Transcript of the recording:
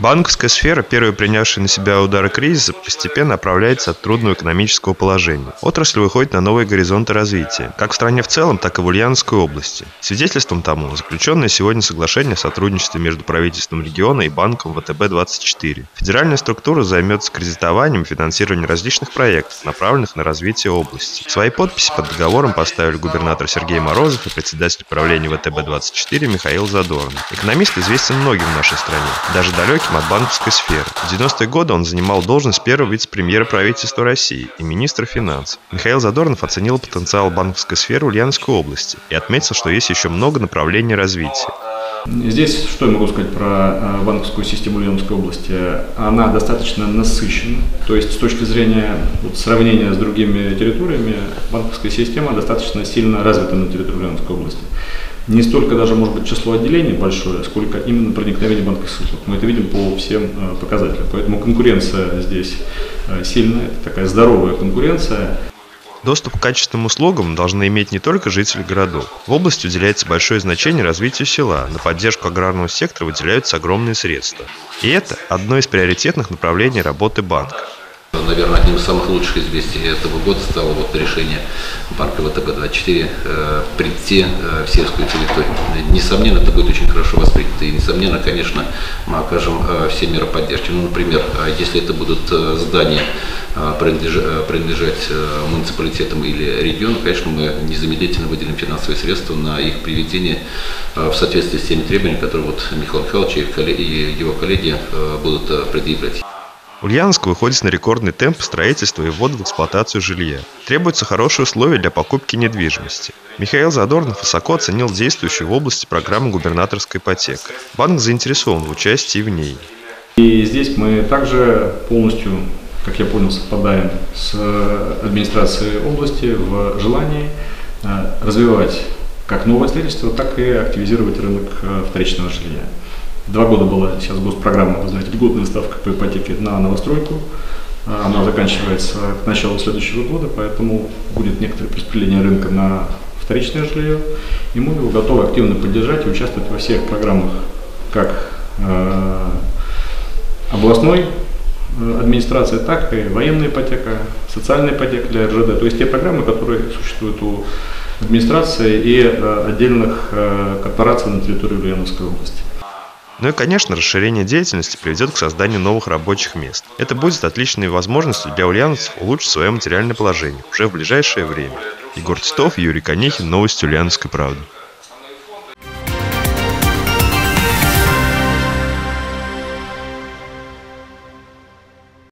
Банковская сфера, первая принявшая на себя удары кризиса, постепенно оправляется от трудного экономического положения. Отрасль выходит на новые горизонты развития, как в стране в целом, так и в Ульяновской области. Свидетельством тому заключенное сегодня соглашение о сотрудничестве между правительством региона и банком ВТБ-24. Федеральная структура займется кредитованием и финансированием различных проектов, направленных на развитие области. Свои подписи под договором поставили губернатор Сергей Морозов и председатель правления ВТБ-24 Михаил Задорнов. Экономист известен многим в нашей стране, даже далеким далеким от банковской сферы. В 90-е годы он занимал должность первого вице-премьера правительства России и министра финансов. Михаил Задорнов оценил потенциал банковской сферы Ульяновской области и отметил, что есть еще много направлений развития. Здесь что я могу сказать про э, банковскую систему Ульяновской области? Она достаточно насыщена, то есть с точки зрения вот, сравнения с другими территориями, банковская система достаточно сильно развита на территории Ульяновской области не столько даже, может быть, число отделений большое, сколько именно проникновение банковских услуг. Мы это видим по всем э, показателям. Поэтому конкуренция здесь э, сильная, такая здоровая конкуренция. Доступ к качественным услугам должны иметь не только жители городов. В области уделяется большое значение развитию села, на поддержку аграрного сектора выделяются огромные средства. И это одно из приоритетных направлений работы банка. Наверное, одним из самых лучших известий этого года стало вот решение банка ВТБ-24 э, прийти э, в сельскую территорию. Несомненно, это будет очень хорошо воспринято. И, несомненно, конечно, мы окажем э, все меры поддержки. Ну, например, э, если это будут э, здания, э, принадлежать, муниципалитетам или региону, конечно, мы незамедлительно выделим финансовые средства на их приведение в соответствии с теми требованиями, которые вот Михаил Михайлович и его коллеги будут предъявлять. Ульяновск выходит на рекордный темп строительства и ввода в эксплуатацию жилья. Требуются хорошие условия для покупки недвижимости. Михаил Задорнов высоко оценил действующую в области программу губернаторской ипотека. Банк заинтересован в участии в ней. И здесь мы также полностью, как я понял, совпадаем с администрацией области в желании э, развивать как новое строительство, так и активизировать рынок э, вторичного жилья. Два года была сейчас госпрограмма, вы знаете, льготная ставка по ипотеке на новостройку. А, она заканчивается к началу следующего года, поэтому будет некоторое распределение рынка на вторичное жилье. И мы его готовы активно поддержать и участвовать во всех программах, как э, областной э, администрации, так и военная ипотека, социальная ипотека для РЖД. То есть те программы, которые существуют у администрации и отдельных корпораций на территории Ульяновской области. Ну и, конечно, расширение деятельности приведет к созданию новых рабочих мест. Это будет отличной возможностью для ульяновцев улучшить свое материальное положение уже в ближайшее время. Егор Титов, Юрий Конехин, Новости Ульяновской правды.